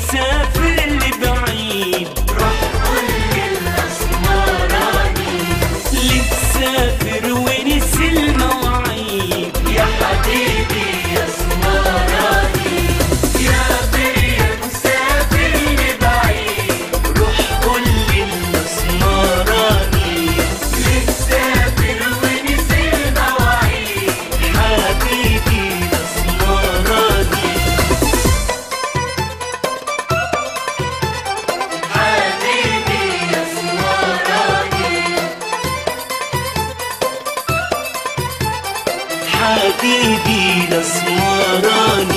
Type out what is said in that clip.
Jason. حبيبي الاسمراني